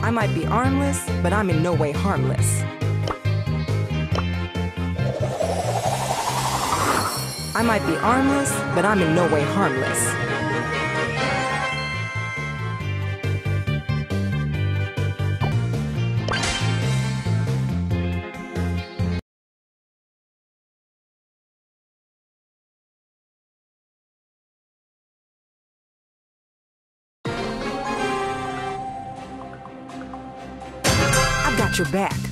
I might be armless, but I'm in no way harmless. I might be armless, but I'm in no way harmless. Your back.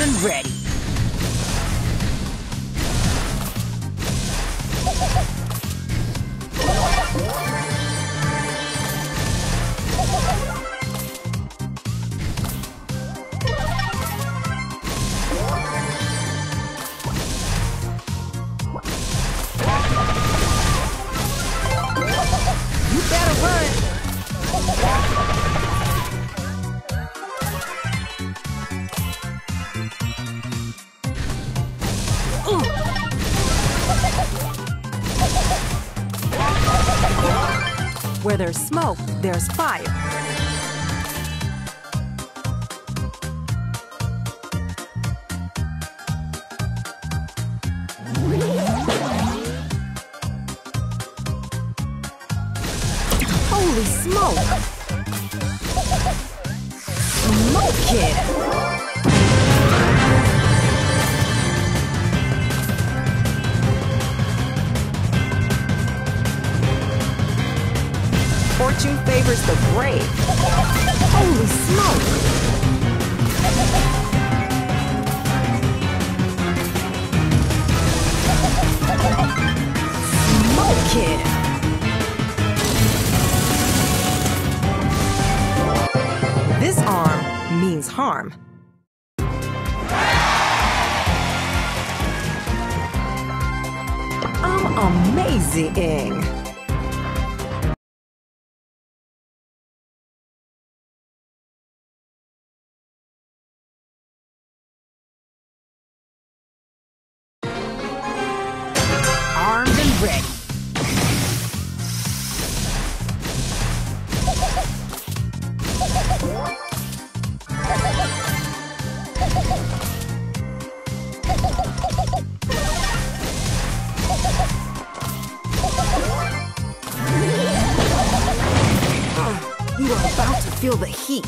And ready. There's smoke, there's fire. Holy smoke! Favors the brave. Holy smoke! Smoke kid! This arm means harm. I'm amazing. Ready. Ah, you are about to feel the heat.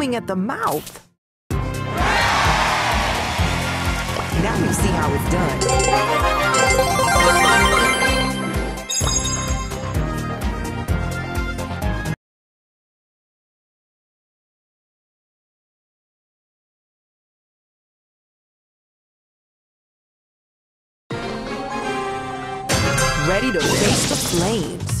Foaming at the mouth. Now you see how it's done. ready to face the flames.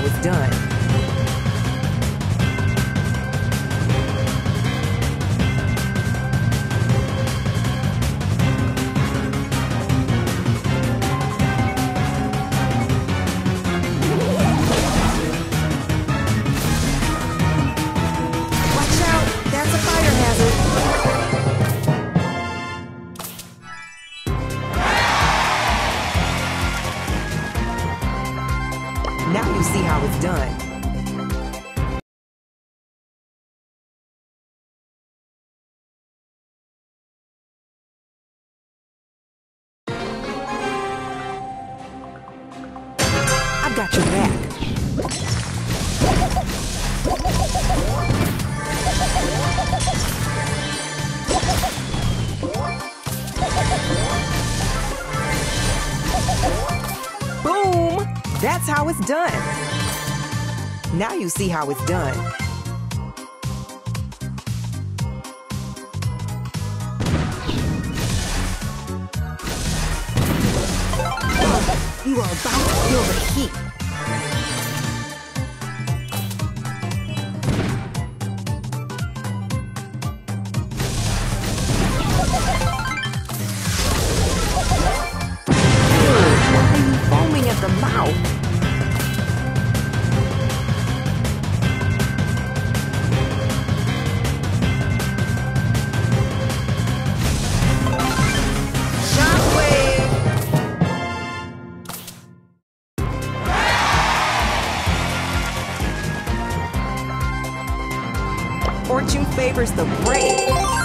How it's done. I've got your back. That's how it's done. Now you see how it's done. You are about to feel the heat. Fortune favors the brave.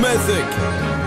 Mythic.